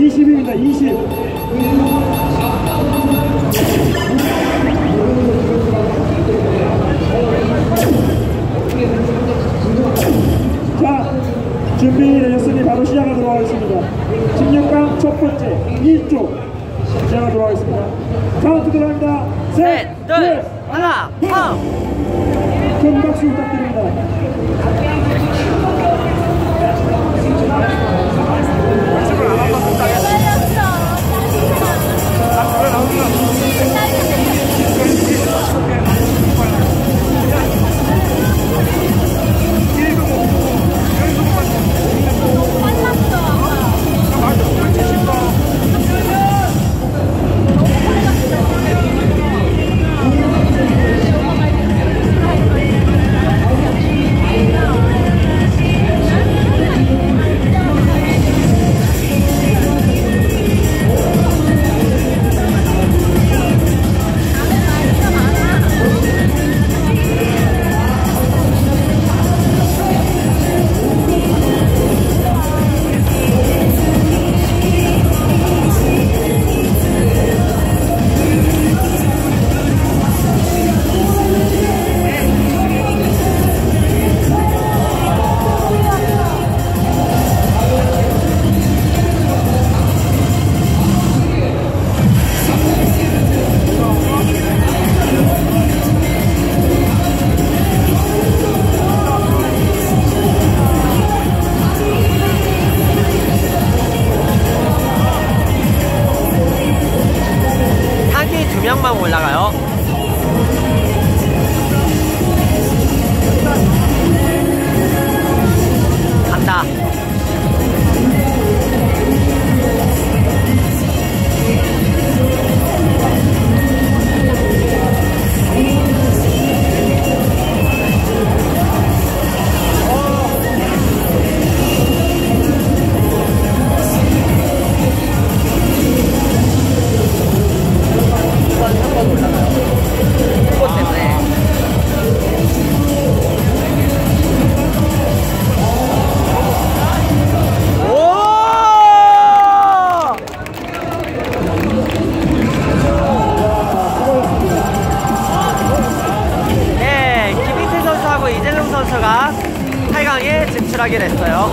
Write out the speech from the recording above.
아이돌은 싱글 20입니다. 20. 자, 준비되셨으니 바로 시작하도록 하겠습니다. 16강 첫 번째 1조 시작하도록 하겠습니다. 카운트 들어갑니다. 셋, 셋, 둘, 하나, 팡! 명만 올라가요. 진출하게 됐어요.